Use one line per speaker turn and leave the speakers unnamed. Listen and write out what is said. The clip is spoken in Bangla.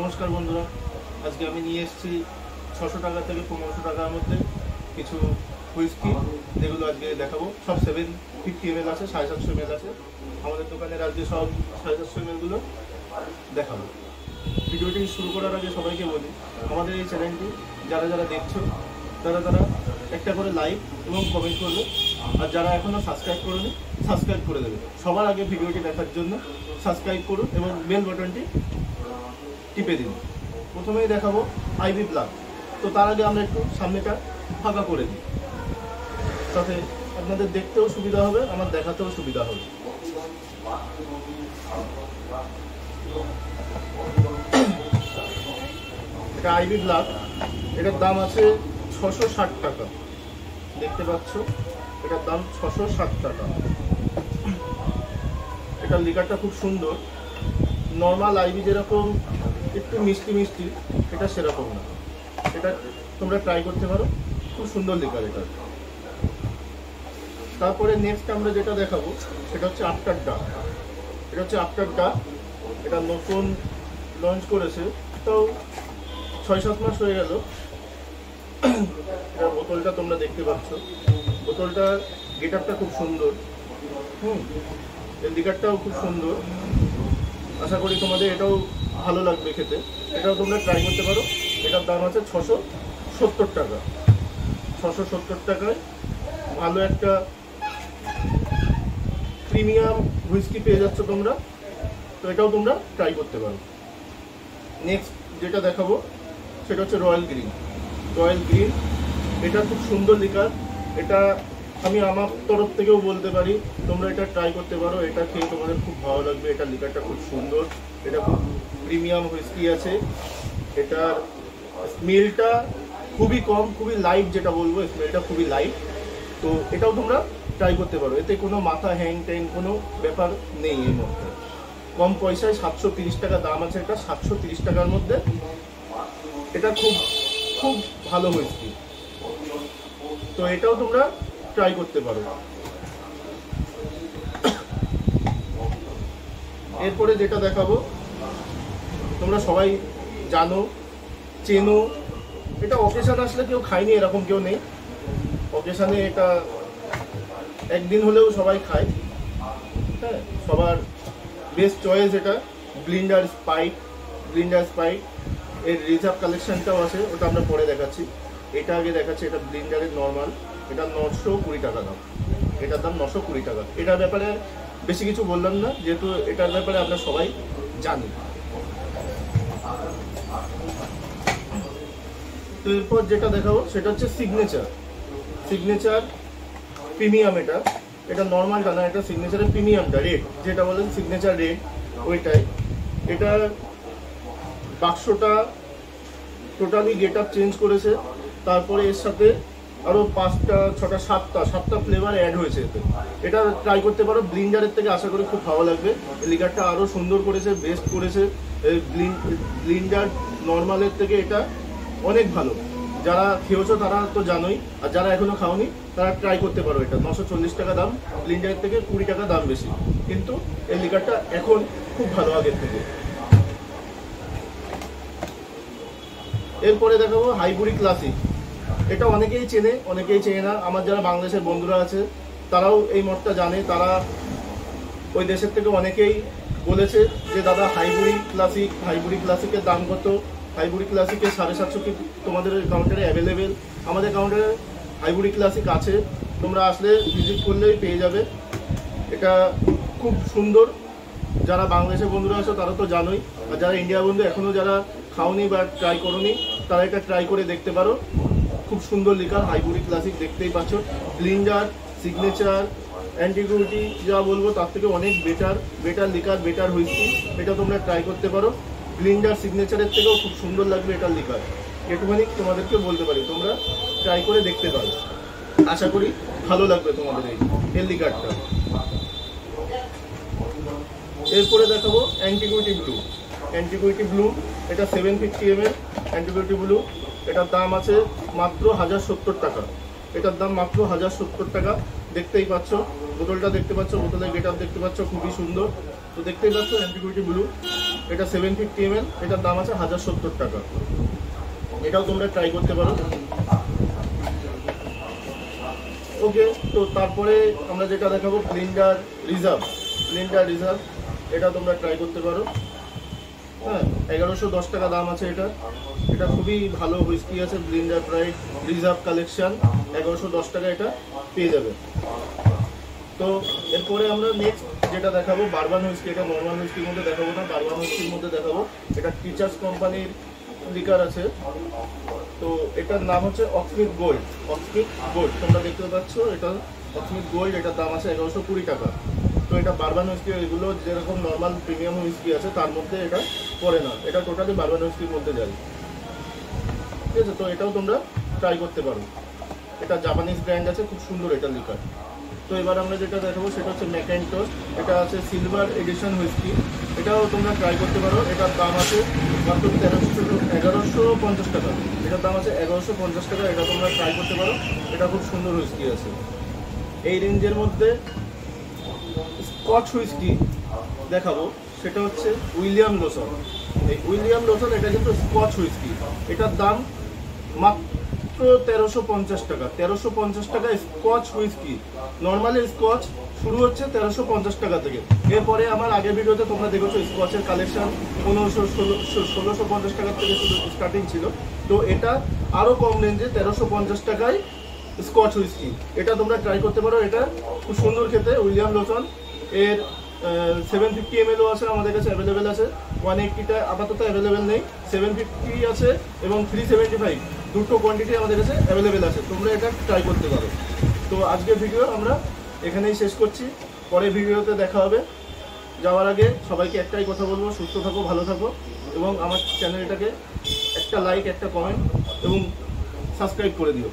নমস্কার বন্ধুরা। আজকে আমি নিয়ে এসেছি ছশো টাকা থেকে পনেরোশো টাকার মধ্যে কিছু হুইস্কি যেগুলো আজকে দেখাবো। সব সেভেন ফিফটি এম আছে, সাড়ে সাতশো এম আছে। আমাদের দোকানের আজকে সব সাড়ে চারশো এমগুলো দেখাবো। ভিডিওটি শুরু করার আগে সবাইকে বলি, আমাদের এই চ্যানেলটি যারা যারা দেখছ, তারা তারা একটা করে লাইক এবং কমেন্ট করবে। আর যারা এখনও সাবস্ক্রাইব করেনি সাবস্ক্রাইব করে দেবে। সবার আগে ভিডিওটি দেখার জন্য সাবস্ক্রাইব করুন এবং বেল বাটনটি টিপে দিন। প্রথমেই দেখাবো আইভি প্লাগ তো তার আগে আমরা একটু সামনেটা ফাঁকা করে দিই। তাতে আপনাদের দেখতেও সুবিধা হবে, আমার দেখাতেও সুবিধা হবে। এটা আইভি ব্লাক এটার দাম আছে ছশো টাকা। দেখতে পাচ্ছ, এটার দাম ছশো টাকা। এটার লিকারটা খুব সুন্দর। নর্মাল আইভি যেরকম একটু মিষ্টি মিষ্টি, এটা সেরকম না। এটা তোমরা ট্রাই করতে পারো, খুব সুন্দর লিকার এটা। তারপরে নেক্সট আমরা যেটা দেখাবো, সেটা হচ্ছে আফটার ডা এটা হচ্ছে আফটার ডা এটা নতুন লঞ্চ করেছে তো ছয় সাত মাস হয়ে গেল। এটা বোতলটা তোমরা দেখতে পাচ্ছ। বোতলটা গেট খুব সুন্দর। হুম লিকারটাও খুব সুন্দর। আশা করি তোমাদের এটাও ভালো লাগবে খেতে। এটাও তোমরা ট্রাই করতে পারো। এটার দাম আছে ছশো সত্তর টাকা। ছশো সত্তর টাকায় ভালো একটা প্রিমিয়াম হুইস্কি পেয়ে যাচ্ছ তোমরা। তো এটাও তোমরা ট্রাই করতে পারো। নেক্সট যেটা দেখাবো, সেটা হচ্ছে রয়্যাল গ্রিন রয়্যাল গ্রিন এটা খুব সুন্দর লিকার এটা আমি আমার তরফ থেকেও বলতে পারি, তোমরা এটা ট্রাই করতে পারো। এটা খেয়ে তোমাদের খুব ভালো লাগবে। এটা লিকারটা খুব সুন্দর। এটা খুব প্রিমিয়াম হুইস্কি আছে। এটার স্মেলটা খুবই কম, খুবই লাইট যেটা বলব, স্মেলটা খুবই লাইট তো এটাও তোমরা ট্রাই করতে পারো। এতে কোনো মাথা হ্যাং ট্যাং কোনো ব্যাপার নেই এর মধ্যে। কম পয়সায় সাতশো তিরিশ টাকা দাম আছে এটা, সাতশো তিরিশ টাকার মধ্যে। এটা খুব খুব ভালো হুইস্কি। তো এটাও তোমরা ট্রাই করতে পারো। এরপরে যেটা দেখাবো তোমরা সবাই জানো, চেনো। এটা অকেশান আসলে কেউ খায়নি, এরকম কেউ নেই। অকেশানে এটা একদিন হলেও সবাই খায়। হ্যাঁ সবার বেস্ট চয়েস এটা। ব্লিন্ডার স্পাইক ব্লিন্ডার স্পাইক এর রিজার্ভ কালেকশানটাও আছে, ওটা আমরা পরে দেখাচ্ছি। এটা আগে দেখাচ্ছি, এটা ব্লিন্ডারের নর্মাল এটা নশো কুড়ি টাকা দাম। এটার দাম নশো কুড়ি টাকা। এটার ব্যাপারে বেশি কিছু বললাম না, যেহেতু এটার ব্যাপারে আমরা সবাই জানি। তো এরপর যেটা দেখাবো, সেটা হচ্ছে সিগনেচার সিগনেচার প্রিমিয়াম এটা। এটা নর্মালটা না এটা সিগনেচারের প্রিমিয়ামটা রেড যেটা বলেন সিগনেচার রেড ওইটাই। এটা বাক্সটা টোটালি গেট আপ চেঞ্জ করেছে। তারপরে এর সাথে আরও পাঁচটা, ছটা, সাতটা সাতটা ফ্লেভার অ্যাড হয়েছে এতে। এটা ট্রাই করতে পারো ব্লিন্ডারের থেকে আশা করি খুব ভালো লাগবে। লিকারটা আরও সুন্দর করেছে বেস্ট করেছে। ব্লিন্ডার নর্মালের থেকে এটা অনেক ভালো। যারা খেয়েছো তারা তো জানোই, আর যারা এখনও খাওনি, তারা ট্রাই করতে পারো এটা। নশো চল্লিশ টাকা দাম ব্লিন্ডারের থেকে কুড়ি টাকা দাম বেশি। কিন্তু এই লিকারটা এখন খুব ভালো আগের থেকে। এরপরে দেখাবো হাইবুড়ি ক্লাসিক এটা অনেকেই চেনে অনেকেই চেনে না। আমার যারা বাংলাদেশের বন্ধুরা আছে, তারাও এই মঠটা জানে। তারা ওই দেশের থেকে অনেকেই বলেছে যে, দাদা হাইবুড়ি ক্লাসিক হাইবুড়ি ক্লাসিকের দাম কত? হাইবুড়ি ক্লাসিকের সাড়ে সাতশো কি তোমাদের কাউন্টারে অ্যাভেলেবেল আমাদের কাউন্টারে হাইবুড়ি ক্লাসিক আছে। তোমরা আসলে ভিজিট করলেই পেয়ে যাবে। এটা খুব সুন্দর। যারা বাংলাদেশের বন্ধুরা আছো, তারা তো জানোই। আর যারা ইন্ডিয়া বন্ধু এখনও যারা খাওনি বা ট্রাই করোনি, তারা এটা ট্রাই করে দেখতে পারো। খুব সুন্দর লিকার হাইবুড়ি ক্লাসিক দেখতেই পাচ্ছ। ব্লিন্ডার সিগনেচার অ্যান্টিগুইটি যা বলব, তার থেকে অনেক better better liquor better whisky এটা তোমরা ট্রাই করতে পারো। ব্লিন্ডার সিগনেচারের থেকেও খুব সুন্দর লাগবে এটার লিকার এটুখানি তোমাদেরকে বলতে পারি, তোমরা ট্রাই করে দেখতে পারো। আশা করি ভালো লাগবে তোমাদের এই এর লিকারটা এরপরে দেখাবো অ্যান্টিকুইটি ব্লু অ্যান্টিকুইটি ব্লু এটা seven fifty M L Antiquity Blue এটার দাম আছে মাত্র হাজার সত্তর টাকা। এটার দাম মাত্র হাজার সত্তর টাকা। দেখতেই পাচ্ছ, বোতলটা দেখতে পাচ্ছ, বোতলের গেট দেখতে পাচ্ছ, খুবই সুন্দর। তো দেখতেই পাচ্ছ অ্যান্টিকুইটি ব্লু এটা সেভেন ফিফটি এম এল এটার দাম আছে হাজার সত্তর টাকা। এটাও তোমরা ট্রাই করতে পারো। ওকে তো তারপরে আমরা যেটা দেখাবো ব্লিন্ডার রিজার্ভ ব্লিন্ডার রিজার্ভ এটা তোমরা ট্রাই করতে পারো। হ্যাঁ এগারোশো দশ টাকা দাম আছে এটা। এটা খুবই ভালো হুইস্কি আছে ব্লিন্ডার প্রাইড রিজার্ভ কালেকশন এগারোশো দশ টাকা এটা পেয়ে যাবে। তো এরপরে আমরা নেক্সট যেটা দেখাবো বারবান হুইস্কি এটা নর্মাল হুইস্কির মধ্যে দেখাবো না বারবান হুইস্কির মধ্যে দেখাবো। এটা টিচার্স কোম্পানির লিকার আছে। তো এটার নাম হচ্ছে অক্সমিক গোল্ড অক্সমিক গোল্ড তোমরা দেখতে পাচ্ছ, এটা অক্সমিক গোল্ড এটার দাম আছে এগারোশো কুড়ি টাকা। তো এটা বারবান হুইস্কি এগুলো যেরকম নর্মাল প্রিমিয়াম হুইস্কি আছে, তার মধ্যে এটা পড়ে না। এটা টোটালি বারবান হুইস্কির মধ্যে যায়। ঠিক আছে, তো এটাও তোমরা ট্রাই করতে পারো। এটা জাপানিজ ব্র্যান্ড আছে, খুব সুন্দর এটা লিকার তো এবার আমরা যেটা দেখাবো সেটা হচ্ছে ম্যাকেন্টোস এটা আছে সিলভার এডিশন হুইস্কি এটাও তোমরা ট্রাই করতে পারো, এটার দাম আছে মাত্র তেরোশো, এগারোশো পঞ্চাশ টাকা। এটার দাম আছে এগারোশো পঞ্চাশ টাকা, এটা তোমরা ট্রাই করতে পারো, এটা খুব সুন্দর হুইস্কি আছে। এই রেঞ্জের মধ্যে স্কচ হুইস্কি দেখাবো, সেটা হচ্ছে উইলিয়াম লোসন এই উইলিয়াম লোসন এটা কিন্তু স্কচ হুইস্কি এটার দাম মাত্র তেরোশো পঞ্চাশ টাকা। তেরোশো পঞ্চাশ টাকা স্কচ হুইস্কি নর্মালি স্কচ শুরু হচ্ছে তেরোশো পঞ্চাশ টাকা থেকে। এরপরে আমার আগের ভিডিওতে তোমরা দেখেছ স্কচের কালেকশন পনেরোশো ষোলোশো ষোলোশো পঞ্চাশ টাকা থেকে স্টার্টিং ছিল। তো এটা আরও কম রেঞ্জে তেরোশো পঞ্চাশ টাকায় স্কচ হুইস্কি এটা তোমরা ট্রাই করতে পারো। এটা খুব সুন্দর খেতে, উইলিয়াম লোসন এর সেভেন ফিফটি এম এলও আছে আমাদের কাছে অ্যাভেলেবেল আছে। ওয়ান এইটটিটা আপাতত অ্যাভেলেবেল নেই। সেভেন ফিফটি আছে এবং থ্রি সেভেন্টি ফাইভ দুটো কোয়ান্টিটি আমাদের কাছে অ্যাভেলেবেল আছে। তোমরা এটা ট্রাই করতে পারো। তো আজকের ভিডিও আমরা এখানেই শেষ করছি। পরে ভিডিওতে দেখা হবে। যাওয়ার আগে সবাইকে একটাই কথা বলব, সুস্থ থাকো, ভালো থাকো এবং আমার চ্যানেলটাকে একটা লাইক একটা কমেন্ট এবং সাবস্ক্রাইব করে দিও।